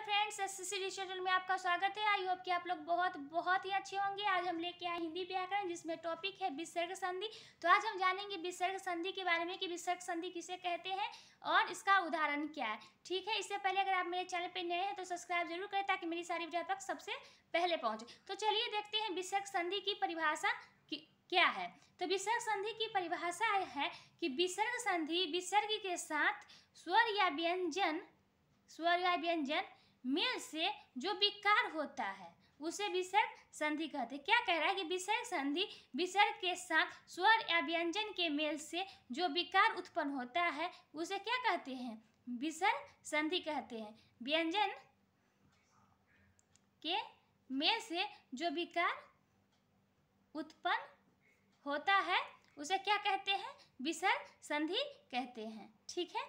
Friends, S channel में आपका स्वागत है। आई होप कि आप लोग बहुत बहुत ही अच्छे होंगे। आज हम लेके आए हिंदी व्याकरण, जिसमें टॉपिक है विसर्ग संधि। तो आज हम जानेंगे विसर्ग संधि के बारे में कि विसर्ग संधि किसे कहते हैं और इसका उदाहरण क्या है। ठीक है, इससे पहले अगर आप मेरे चैनल पर नए हैं तो सब्सक्राइब ज़रूर करें ताकि मेरी सारी वीडियो तक सबसे पहले पहुँचे। तो चलिए देखते हैं विसर्ग संधि की परिभाषा क्या है। तो विसर्ग संधि की परिभाषा है कि विसर्ग संधि विसर्ग के साथ स्वर या व्यंजन, स्वर या व्यंजन मेल से जो विकार होता है, उसे विसर्ग संधि कहते हैं। क्या कह रहा है कि विसर्ग संधि, विसर्ग के साथ स्वर या व्यंजन के मेल से जो विकार उत्पन्न होता है, उसे क्या कहते हैं? विसर्ग संधि कहते हैं। व्यंजन के मेल से जो विकार उत्पन्न होता है, उसे क्या कहते हैं? विसर्ग संधि कहते हैं। ठीक है?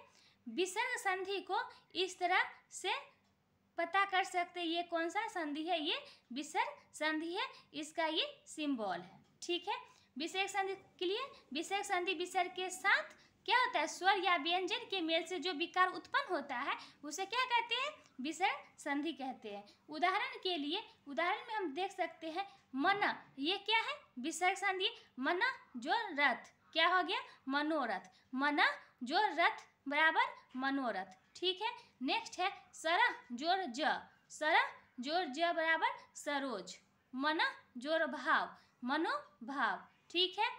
विसर्ग संधि को इस तरह से पता कर सकते ये कौन सा संधि है? ये विसर्ग संधि है, इसका ये सिंबल है। ठीक है? विसर्ग संधि के लिए विसर्ग संधि विसर्ग के साथ क्या होता है? स्वर या व्यंजन के मेल से जो विकार उत्पन्न होता है, उसे क्या कहते हैं? विसर्ग संधि कहते हैं। उदाहरण के लिए, उदाहरण में हम देख सकते हैं, मना, ये क्या है? विसर्ग संधि, मना, जो रथ। क्या हो गया? मनोरथ। मना, जो रथ, बराबर मनोरथ। ठीक है? नेक्स्ट है सरह ज़ोर, ज। सरह ज़ोर, ज बराबर सरोज। मन, ज़ोर, भाव। मनोभाव। ठीक है?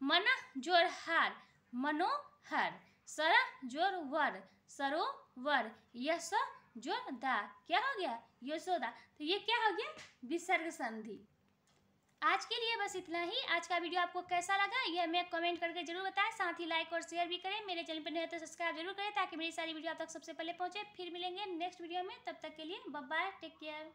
मन, ज़ोर, हार। मनोहर। सरह ज़ोर, वर। सरोवर। यश ज़ोर दा क्या हो गया? यशोदा। तो ये क्या हो गया? विसर्ग संधि। आज के लिए बस इतना ही। आज का वीडियो आपको कैसा लगा यह हमें कमेंट करके ज़रूर बताएँ। साथ ही लाइक और शेयर भी करें। मेरे चैनल पर नहीं तो सब्सक्राइब ज़रूर करें, ताकि मेरी सारी वीडियो आप तक सबसे पहले पहुँचे। फिर मिलेंगे नेक्स्ट वीडियो में। तब तक के लिए बाय टेक केयर